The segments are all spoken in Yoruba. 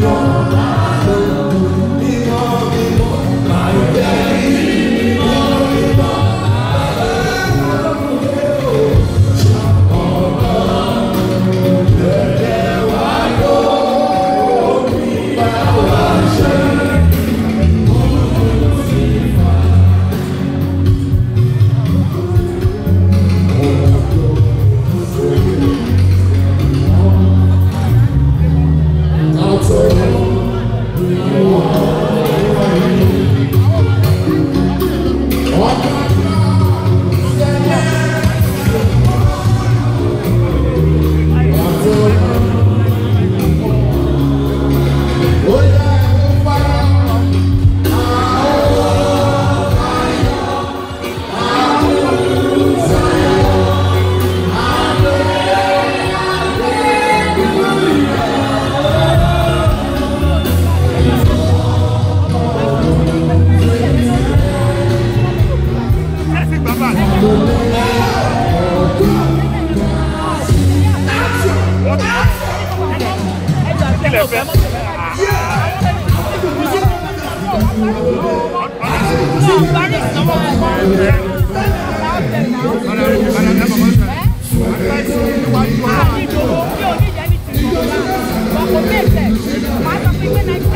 Lord. ọ̀fẹ́. Thank you.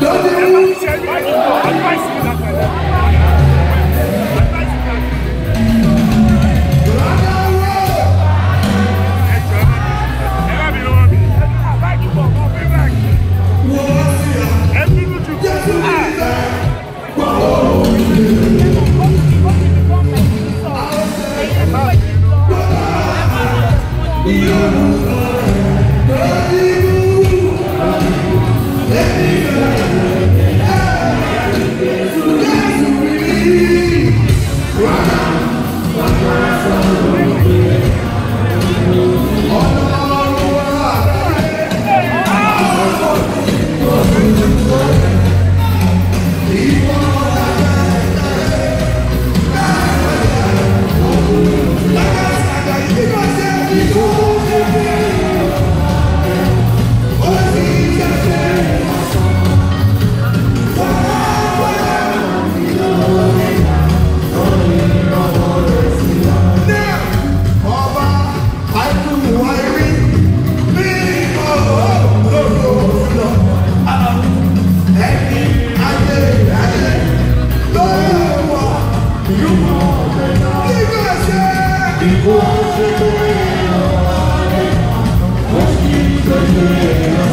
Don't you? se di voce tua, ogni giorno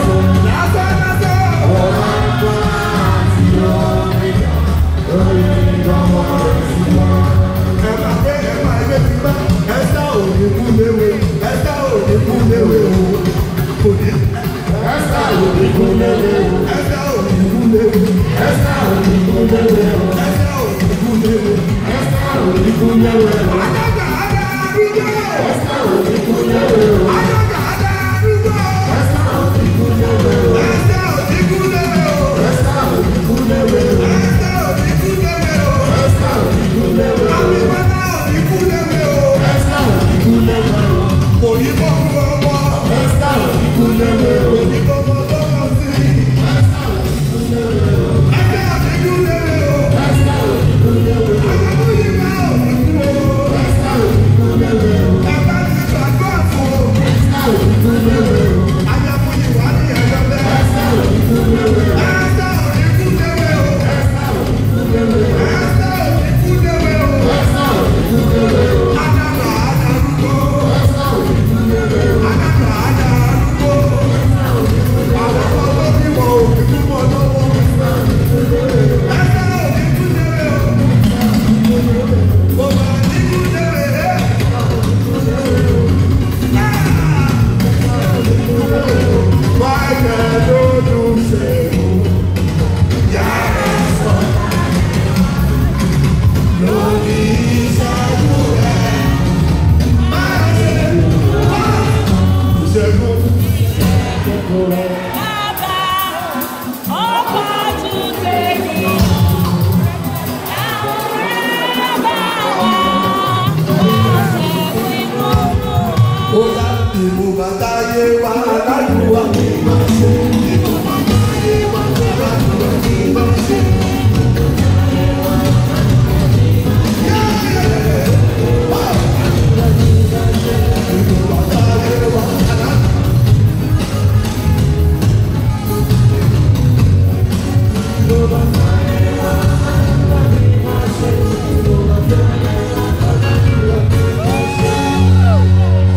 고사